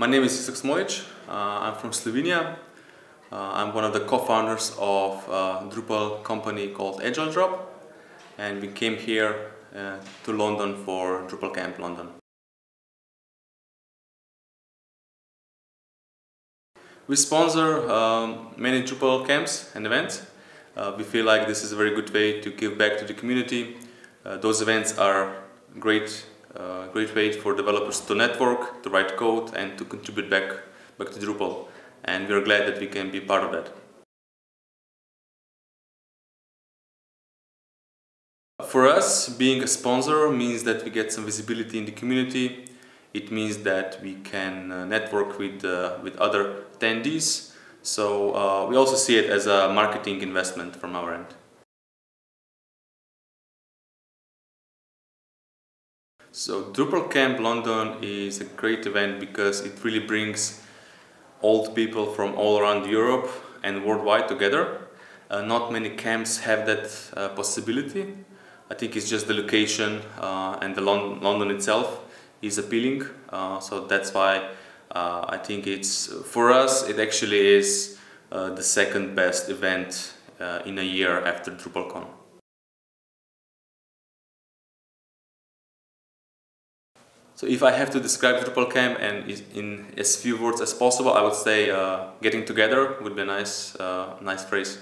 My name is Iztok Smolic. Uh, I'm from Slovenia. Uh, I'm one of the co-founders of a Drupal company called Agile Drop and we came here uh, to London for Drupal Camp London. We sponsor um, many Drupal camps and events. Uh, we feel like this is a very good way to give back to the community. Uh, those events are great, uh, great way for developers to network, to write code and to contribute back, back to Drupal and we are glad that we can be part of that. For us, being a sponsor means that we get some visibility in the community. It means that we can uh, network with, uh, with other attendees. So uh, we also see it as a marketing investment from our end. So Drupal Camp London is a great event because it really brings old people from all around Europe and worldwide together. Uh, not many camps have that uh, possibility. I think it's just the location uh, and the Lon London itself is appealing. Uh, so that's why uh, I think it's, for us, it actually is uh, the second best event in a year after DrupalCon. So if I have to describe DrupalCamp and in as few words as possible, I would say uh, getting together would be a nice, uh, nice phrase.